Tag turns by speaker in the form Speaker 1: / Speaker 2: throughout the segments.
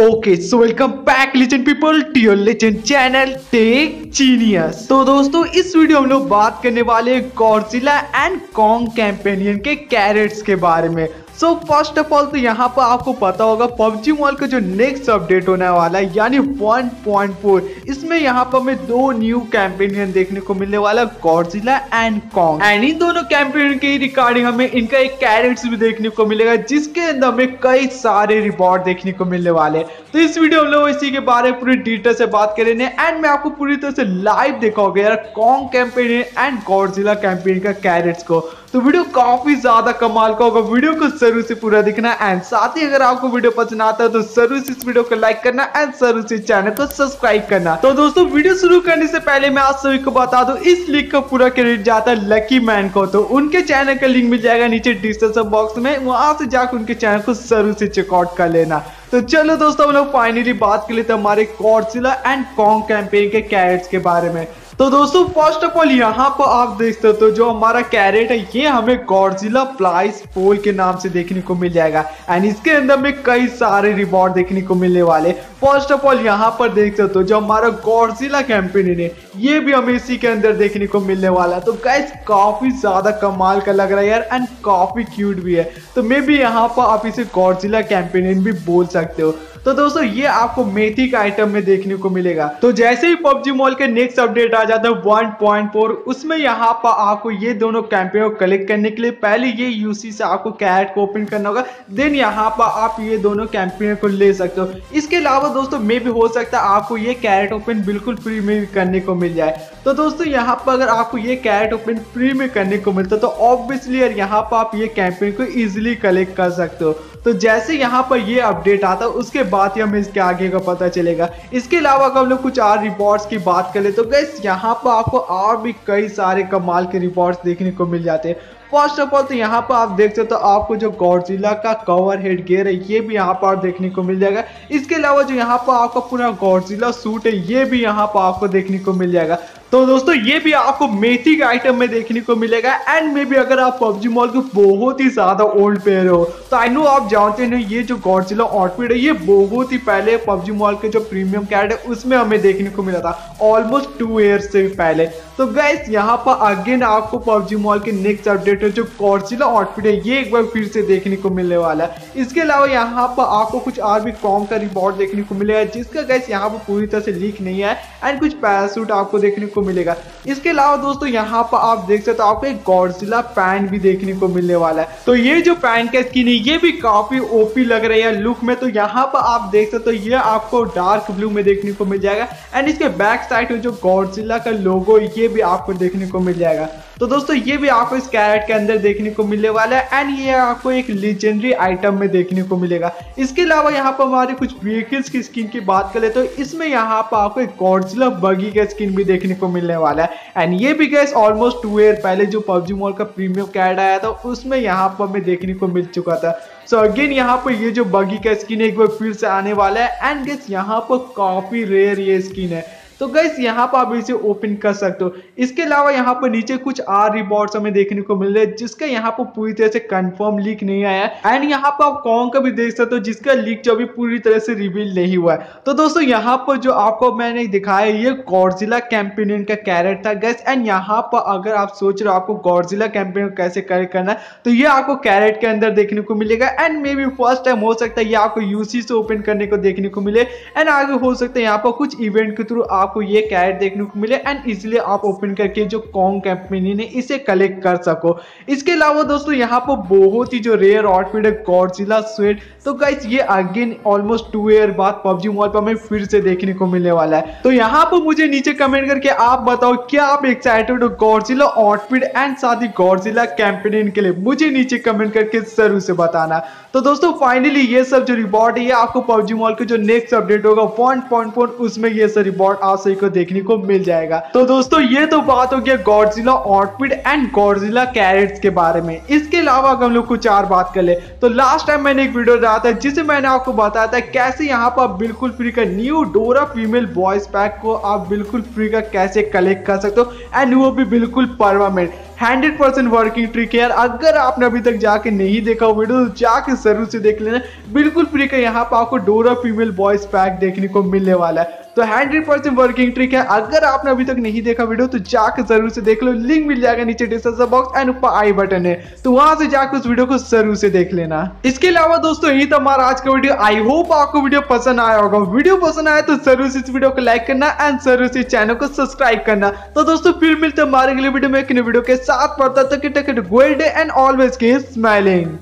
Speaker 1: Okay so welcome back legend people to your legend channel tech genius तो दोस्तों, इस video हम लोग बात करने वाले गॉडजिला एंड कॉन्ग कैंपेनियन के कैरेट्स के बारे में। सो फ़र्स्ट ऑफ़ ऑल तो यहाँ पर आपको पता होगा, पबजी मॉल का जो नेक्स्ट अपडेट होने वाला है, यानी 1.4 इसमें यहाँ पर हमें दो न्यू कैंपेनियन देखने को मिलने वाला गॉडजिला एंड कॉन्ग एंड इन दोनों कैंपेनियन के रिगार्डिंग हमें इनका एक कैरेट्स भी देखने को मिलेगा, जिसके अंदर हमें कई सारे रिवॉर्ड देखने को मिलने वाले तो इस वीडियो में लोग इसी के बारे में पूरी डिटेल से बात करेंगे एंड मैं आपको पूरी तरह से लाइव दिखाओगे यार Kong companion and Godzilla companion का कैरेट्स को। तो वीडियो काफ़ी ज़्यादा कमाल का होगा। वीडियो को ज़रूर से पूरा दिखना एंड साथ ही अगर आपको वीडियो पसंद आता है तो ज़रूर से इस वीडियो को लाइक करना एंड ज़रूर से चैनल को सब्सक्राइब करना। तो दोस्तों, वीडियो शुरू करने से पहले मैं आप सभी को बता दूँ, इस लिंक का पूरा क्रेडिट जाता है लकी मैन को। तो उनके चैनल का लिंक मिल जाएगा नीचे डिस्क्रिप्शन बॉक्स में। वहाँ से जाकर उनके चैनल को ज़रूर से चेकआउट कर लेना। तो चलो दोस्तों, हम लोग फाइनली बात कर लेते हमारे कॉर्सिला एंड कॉन्ग कैंपेन के कैरेट्स के बारे में। तो दोस्तों फ़र्स्ट ऑफ़ ऑल यहाँ पर आप देख सकते हो जो हमारा कैरेट है, ये हमें गौरजिला प्लाइस पोल के नाम से देखने को मिल जाएगा। एंड इसके अंदर में कई सारे रिवॉर्ड देखने को मिलने वाले। फ़र्स्ट ऑफ़ ऑल यहाँ पर देख सकते हो जो हमारा गौरजिला कैंपेन है, ये भी हमें इसी के अंदर देखने को मिलने वाला है। तो गैस काफ़ी ज़्यादा कमाल का लग रहा है यार एंड काफ़ी क्यूट भी है। तो मे भी यहाँ पर आप इसे गौरजिला कैंपेन भी बोल सकते हो। तो दोस्तों, ये आपको मेथी का आइटम में देखने को मिलेगा। तो जैसे ही पबजी मॉल के नेक्स्ट अपडेट आ जाता है 1.4 उसमें यहाँ पर आपको ये दोनों कैंपेन को कलेक्ट करने के लिए पहले ये यूसी से आपको कैरेट को ओपन करना होगा देन यहाँ पर आप ये दोनों कैंपेन को ले सकते हो। इसके अलावा दोस्तों मे भी हो सकता है आपको ये कैरेट ओपन बिल्कुल फ्री में करने को मिल जाए। तो दोस्तों, यहाँ पर अगर आपको ये कैरेट ओपन फ्री में करने को मिलता तो ऑब्वियसली यहाँ पर आप ये कैंपेन को इजिली कलेक्ट कर सकते हो। तो जैसे यहाँ पर ये अपडेट आता है, उसके बाद ही हमें इसके आगे का पता चलेगा। इसके अलावा अगर हम लोग कुछ और रिपोर्ट्स की बात करें तो गैस यहाँ पर आपको और भी कई सारे कमाल के रिपोर्ट्स देखने को मिल जाते हैं। फ़र्स्ट ऑफ़ ऑल तो यहाँ पर आप देख सकते हो आपको जो गौरजिला का कवर हेड गेयर है, ये भी यहाँ पर देखने को मिल जाएगा। इसके अलावा जो यहाँ पर आपका पूरा गौरजिला सूट है, ये भी यहाँ पर आपको देखने को मिल जाएगा। तो दोस्तों, ये भी आपको मेथी के आइटम में देखने को मिलेगा। एंड मे भी अगर आप पबजी मॉल के बहुत ही ज़्यादा ओल्ड प्लेयर हो तो आई नो आप जानते हैं ये जो गॉडजिला आउटफिट है, ये बहुत ही पहले पबजी मॉल के जो प्रीमियम कैड है, उसमें हमें देखने को मिला था ऑलमोस्ट टू ईयर्स से पहले। तो गैस यहाँ पर अगेन आपको पबजी मॉल के नेक्स्ट अपडेट है, जो गॉडजिला आउटफिट है, ये एक बार फिर से देखने को मिलने वाला है। इसके अलावा यहाँ पर आपको कुछ और भी कॉम का रिपोर्ट देखने को मिलेगा, जिसका गैस यहाँ पर पूरी तरह से लीक नहीं है। एंड कुछ पैरासूट आपको देखने को मिलेगा। इसके अलावा दोस्तों, यहाँ पर आप देख सकते हो, आपको एक गॉडजिला पैंट भी देखने को मिलने वाला है। तो ये जो पैंट का स्किन है ये भी काफ़ी ओपी लग रही है लुक में। तो यहाँ पर आप देख सकते हो ये आपको डार्क ब्लू में देखने को मिल जाएगा। एंड इसके बैक साइड में जो गॉडजिला का लोगो ये भी आपको देखने को मिल जाएगा। तो दोस्तों, ये भी आपको इस कैरेट के अंदर देखने को मिलने वाला है एंड ये आपको एक लेजेंडरी आइटम में देखने को मिलेगा। इसके अलावा यहाँ पर हमारे कुछ व्हीकल्स की स्किन की बात करें तो इसमें यहाँ पर आपको एक गॉडजिला बगी का स्किन भी देखने को मिलने वाला है। एंड ये भी गैस ऑलमोस्ट टू ईयर पहले जो पबजी मॉल का प्रीमियम कैरेट आया था, उसमें यहाँ पर हमें देखने को मिल चुका था। सो so अगेन यहाँ पर ये जो बगी का स्किन है एक बार फिर से आने वाला है। एंड गैस यहाँ पर काफ़ी रेयर ये स्किन है। तो गैस यहाँ पर आप इसे ओपन कर सकते हो। इसके अलावा यहाँ पर नीचे कुछ आर रिबॉर्ड्स हमें देखने को मिल रहे हैं, जिसका यहाँ पर पूरी तरह से कंफर्म लीक नहीं आया है। एंड यहाँ पर आप कौन का भी देख सकते हो, जिसका लीक जो अभी पूरी तरह से रिवील नहीं हुआ है। तो दोस्तों, यहाँ पर जो आपको मैंने दिखाया, ये गॉडजिला कैंपेनियन का कैरेट था गैस एंड यहाँ पर अगर आप सोच रहे हो आपको गौरजिला कैंपेनियन कैसे करना है तो ये आपको कैरेट के अंदर देखने को मिलेगा। And maybe first time हो सकता है, ये आपको यूसी से ओपन करने को देखने को मिले। एंड आगे हो सकता है, यहाँ पर कुछ इवेंट के थ्रू आप आपको ये कैरेट देखने को मिले एंड इसलिए आप ओपन करके जो कॉन्ग कंपनी ने इसे कलेक्ट कर सको। इसके अलावा दोस्तों, यहाँ पर बहुत ही जो रेयर आउटफिट है गॉडजिला स्वेट तो गाइस ये अगेन ऑलमोस्ट टू ईयर बाद पबजी मॉल पर हमें फिर से देखने को मिलने वाला है। तो यहाँ पर मुझे नीचे कमेंट करके आप बताओ, क्या आप एक्साइटेड हो गॉडजिला आउटफिट एंड साथ ही गॉडजिला कैंपेनियन के लिए? मुझे नीचे कमेंट करके ज़रूर से बताना। तो दोस्तों फाइनली ये सब जो रिपोर्ट है, ये आपको पबजी मॉल के जो नेक्स्ट अपडेट होगा पॉइंट उसमें ये सब रिपोर्ट आप सही को देखने को मिल जाएगा। तो दोस्तों, ये तो बात हो गया Godzilla outfit and Godzilla crates के बारे में। इसके अलावा अगर हम लोग कुछ और बात कर ले तो लास्ट टाइम मैंने एक वीडियो डाला था, जिसे मैंने आपको बताया था कैसे यहाँ पर बिल्कुल फ्री का new Dora female boys pack को आप बिल्कुल फ्री का कैसे कलेक्ट कर सकते हो एंड वो भी बिल्कुल permanent hundred percent working trick है यार। अगर आपने अभी तक जाके नहीं देखा वीडियो तो जाके ज़रूर से देख लेना। बिल्कुल फ्री का यहाँ पे आपको डोरा फीमेल बॉयज़ पैक देखने को मिलने वाला है। तो हंड्रेड परसेंट वर्किंग ट्रिक है। अगर आपने अभी तक नहीं देखा वीडियो तो जाकर ज़रूर से देख लो। लिंक मिल जाएगा नीचे डिस्क्रिप्शन बॉक्स एंड ऊपर आई बटन है। तो वहाँ से जाकर उस वीडियो को ज़रूर से देख लेना। इसके अलावा दोस्तों, यही था हमारा आज का वीडियो आई होप आपको वीडियो पसंद आया होगा। वीडियो पसंद आया तो ज़रूर से इस वीडियो को लाइक करना एंड ज़रूर से चैनल को सब्सक्राइब करना। तो दोस्तों, फिर मिलते हमारे अगले वीडियो में एक वीडियो के साथ पड़ता तक टिकट गोल्ड एंड ऑलवेज के स्माइलिंग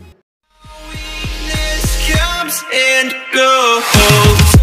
Speaker 2: comes and goes.